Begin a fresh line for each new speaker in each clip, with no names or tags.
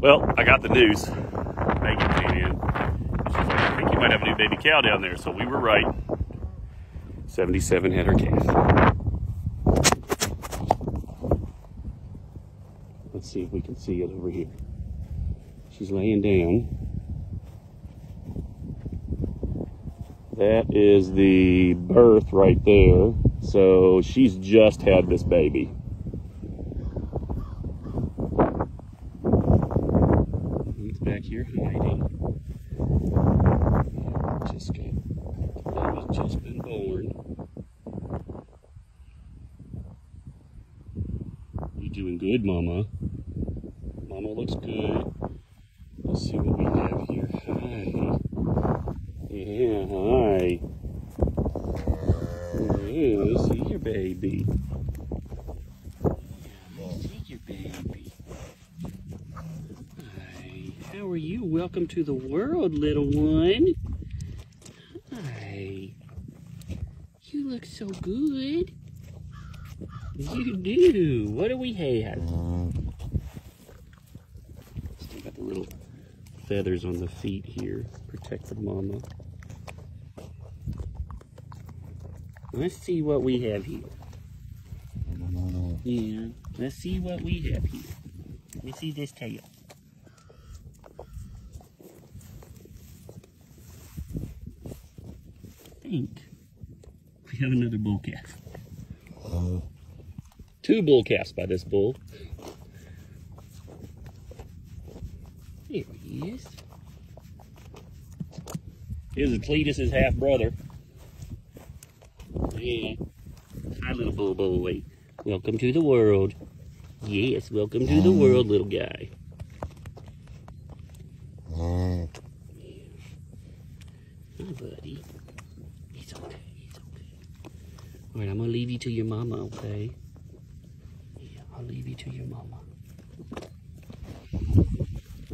Well, I got the news. Megan came in. She's like, I think you might have a new baby cow down there. So we were right. 77 had her calf. Let's see if we can see it over here. She's laying down. That is the birth right there. So she's just had this baby. Back here hiding. Just got, the just been born. You doing good, Mama? Mama looks good. Let's see what we have here. Hi. Yeah, hi. Yeah, see your baby. Yeah, let's see your baby. Hi. How are you? Welcome to the world, little one. Hi. You look so good. You do. What do we have? Still got the little feathers on the feet here. Protect the mama. Let's see what we have here. Yeah, let's see what we have here. Let me see this tail. Think we have another bull calf. Uh, two bull calves by this bull. There he is. Here's Cletus's half brother. Yeah. Hi, little bull boy. Welcome to the world. Yes, welcome to the world, little guy. Mm. Hi, buddy. It's okay. It's okay. All right, I'm gonna leave you to your mama, okay? Yeah, I'll leave you to your mama.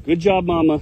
Good job, mama.